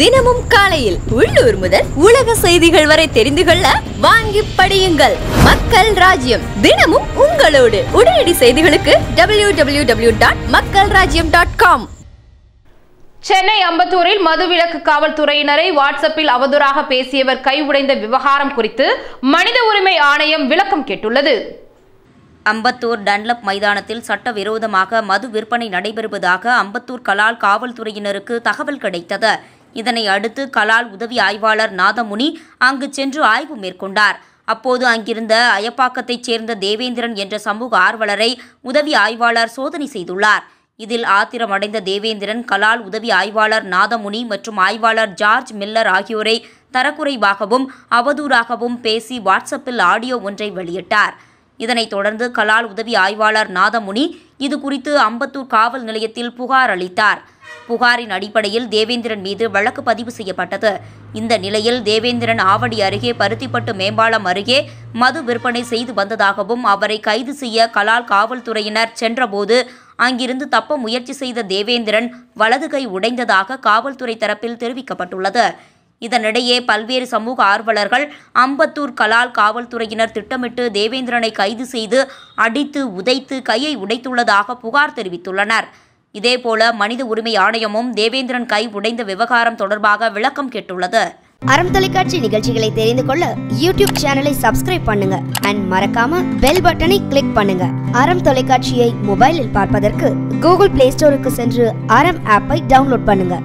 தினமும் காலையில் உள்ளூர் முதல் உலக செய்திகள் வரை தெரிந்து கொள்ள வாங்கி படியுங்கள். மக்கள் ராஜ்யம் தினமும் உங்களோடு. உடனடி செய்திகளுக்கு டபிள்யூ டபிள்யூ டபிள்யூ டாட் மக்கள் ராஜ்யம் டாட் காம் சென்னை அம்பத்தூரில் மதுவிலக்கு காவல்துறையினரை வாட்ஸ்அப்பில் அவதூறாக பேசியவர் கை உடைந்த விவகாரம் குறித்து மனித உரிமை ஆணையம் விளக்கம் கேட்டுள்ளது. அம்பத்தூர் டன்லப் மைதானத்தில் சட்டவிரோதமாக மது விற்பனை நடைபெறுவதாக அம்பத்தூர் கலால் காவல்துறையினருக்கு தகவல் கிடைத்தது. இதனை அடுத்து கலால் உதவி ஆய்வாளர் நாதமுனி அங்கு சென்று ஆய்வு மேற்கொண்டார். அப்போது அங்கிருந்த அயப்பாக்கத்தைச் சேர்ந்த தேவேந்திரன் என்ற சமூக ஆர்வலரை உதவி ஆய்வாளர் சோதனை செய்துள்ளார். இதில் ஆத்திரமடைந்த தேவேந்திரன் கலால் உதவி ஆய்வாளர் நாதமுனி மற்றும் ஆய்வாளர் ஜார்ஜ் மில்லர் ஆகியோரை தரக்குறைவாகவும் அவதூறாகவும் பேசி வாட்ஸ்அப்பில் ஆடியோ ஒன்றை வெளியிட்டார். இதனைத் தொடர்ந்து கலால் உதவி ஆய்வாளர் நாதமுனி இது குறித்து அம்பத்தூர் காவல் நிலையத்தில் புகார் அளித்தார். புகாரின் அடிப்படையில் தேவேந்திரன் மீது வழக்கு பதிவு செய்யப்பட்டது. இந்த நிலையில் தேவேந்திரன் ஆவடி அருகே பருத்திப்பட்டு மேம்பாலம் அருகே மது விற்பனை செய்து வந்ததாகவும் அவரை கைது செய்ய கலால் காவல்துறையினர் சென்றபோது அங்கிருந்து தப்ப முயற்சி செய்த தேவேந்திரன் வலது கை உடைந்ததாக காவல்துறை தரப்பில் தெரிவிக்கப்பட்டுள்ளது. இதனிடையே பல்வேறு சமூக ஆர்வலர்கள் அம்பத்தூர் கலால் காவல்துறையினர் திட்டமிட்டு தேவேந்திரனை கைது செய்து அடித்து உதைத்து கையை உடைத்துள்ளதாக புகார் தெரிவித்துள்ளனர். இதேபோல மனித உரிமை ஆணையமும் தேவேந்திரன் கை உடைந்த விவகாரம் தொடர்பாக விளக்கம் கேட்டுள்ளது. அறம் தொலைக்காட்சி நிகழ்ச்சிகளை தெரிந்து கொள்ள யூடியூப் சேனலை சப்ஸ்கிரைப் பண்ணுங்க. அண்ட் மறக்காம பெல் பட்டனை கிளிக் பண்ணுங்க. அறம் தொலைக்காட்சியை மொபைலில் பார்ப்பதற்கு கூகுள் பிளே ஸ்டோருக்கு சென்று அறம் ஆப்பை டவுன்லோட் பண்ணுங்க.